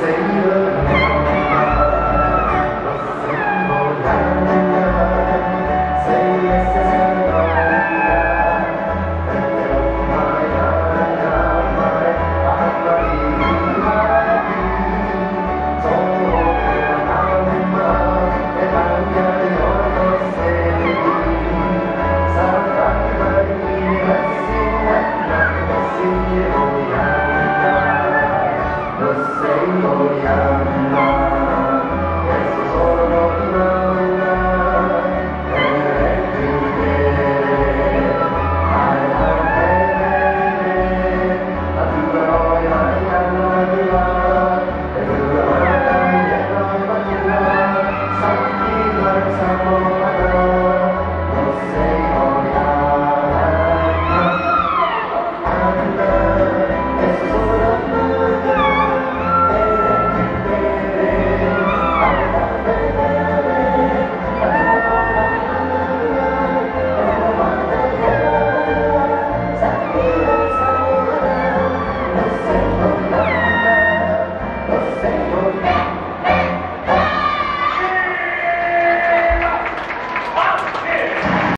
say Senhor.